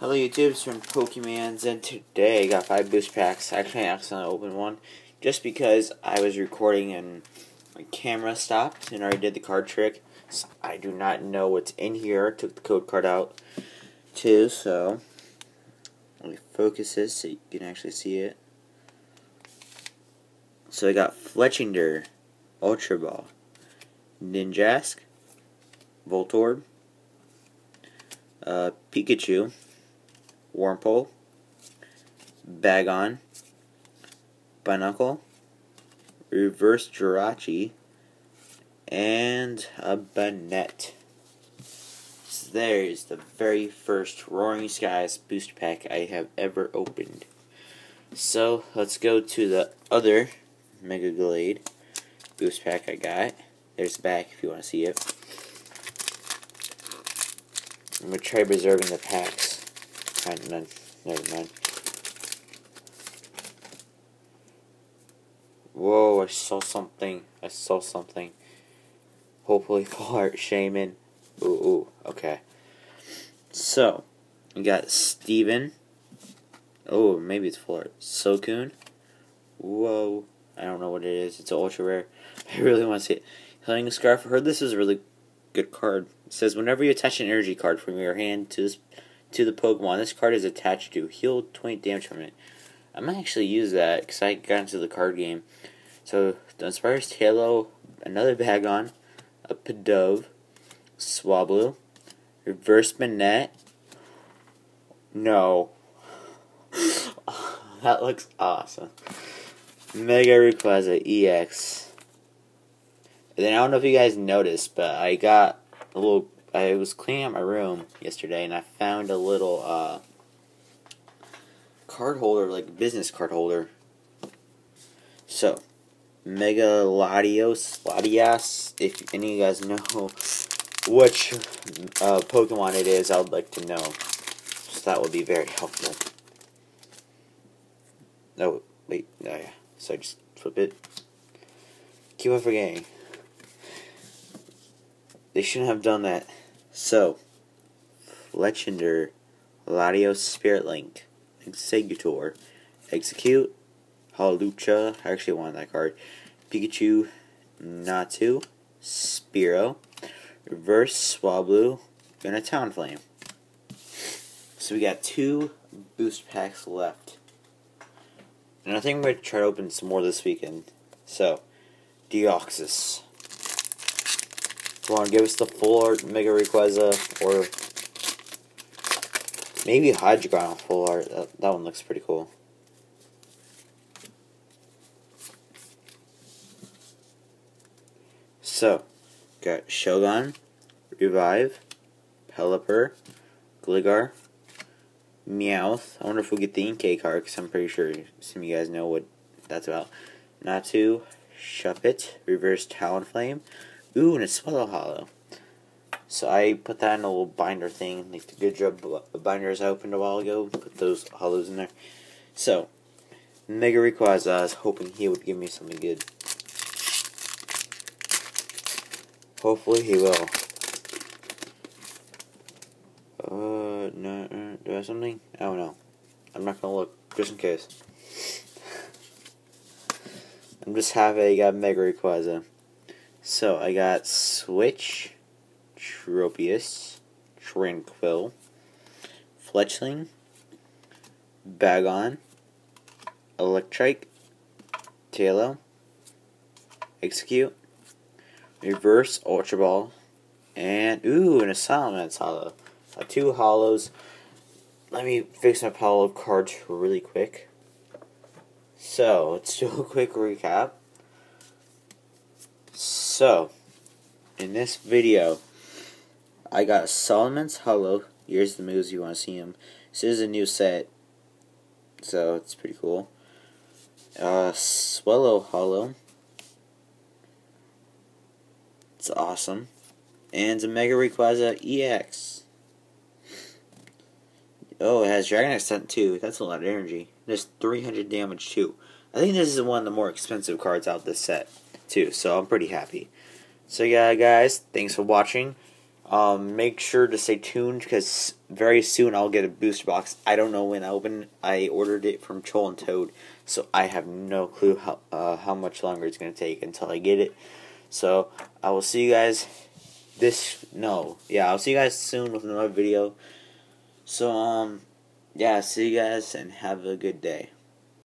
Hello YouTube, it's from Pokemans, and today I got five boost packs. I actually, accidentally opened one just because I was recording and my camera stopped and I already did the card trick. So I do not know what's in here. Took the code card out too, so let me focus this so you can actually see it. So I got Fletchinder, Ultra Ball, Ninjask, Voltorb, uh, Pikachu, Wurmple, Bagon, Binacle, Reverse Jirachi, and a Banette. So there's the very first Roaring Skies boost pack I have ever opened. So let's go to the other Mega Glade boost pack I got. There's the back if you want to see it. I'm going to try preserving the packs. Fine, none. Never mind. Whoa, I saw something. I saw something. Hopefully, full art Shaymin. Ooh, ooh, okay. So, we got Steven. Oh, maybe it's art. Sokun. Whoa. I don't know what it is. It's an ultra rare. I really want to see it. Healing Scarf. I heard this is a really good card. It says whenever you attach an energy card from your hand to this to the Pokemon this card is attached to, heal 20 damage from it. I might actually use that because I got into the card game. So, the Inspires Halo, another Bagon, a Pidove, Swablu, Reverse Banette. No. that looks awesome. Mega Rayquaza EX. And then I don't know if you guys noticed, but I got a little. I was cleaning out my room yesterday, and I found a little uh, card holder, like business card holder. So, Mega Latios, Latias. If any of you guys know which uh, Pokemon it is, I would like to know. So that would be very helpful. No, wait, oh yeah. So I just flip it. Keep on forgetting. They shouldn't have done that. So, Fletchinder, Latios Spirit Link, Exeggutor, Exeggcute, Hawlucha, I actually wanted that card, Pikachu, Natu, Spiro, Reverse Swablu, and a Talonflame. So we got two boost packs left. And I think I'm going to try to open some more this weekend. So, Deoxys. Come on, give us the full art Mega Rayquaza, or maybe Hydreigon full art. That, that one looks pretty cool. So, got Shogun, Revive, Pelipper, Gligar, Meowth. I wonder if we'll get the Inkay card, because I'm pretty sure some of you guys know what that's about. Natu, Shuppet, Reverse Talonflame. Ooh, and a Swellow Holo. So I put that in a little binder thing, like the good job binders I opened a while ago. Put those holos in there. So, Mega Rayquaza, I was hoping he would give me something good. Hopefully he will. Uh, no, uh, do I have something? I don't know. I'm not gonna look, just in case. I'm just happy I got Mega Rayquaza. So, I got Switch, Tropius, Tranquill, Fletchling, Bagon, Electrike, Taillow, Exeggcute, Reverse Ultra Ball, and ooh, an a Salamence Holo. Uh, two holos. Let me fix my pile of cards really quick. So, let's do a quick recap. So, in this video, I got Salamence Holo. Here's the moves you want to see him. This is a new set, so it's pretty cool. Uh, Swellow Holo. It's awesome. And a Mega Rayquaza EX. Oh, it has Dragon Ascent too. That's a lot of energy. There's 300 damage too. I think this is one of the more expensive cards out this set too, so I'm pretty happy. So yeah, guys, thanks for watching. Um, make sure to stay tuned because very soon I'll get a booster box. I don't know when I open. I ordered it from Troll and Toad, so I have no clue how uh, how much longer it's gonna take until I get it. So I will see you guys. This no, yeah, I'll see you guys soon with another video. So um, yeah, see you guys and have a good day.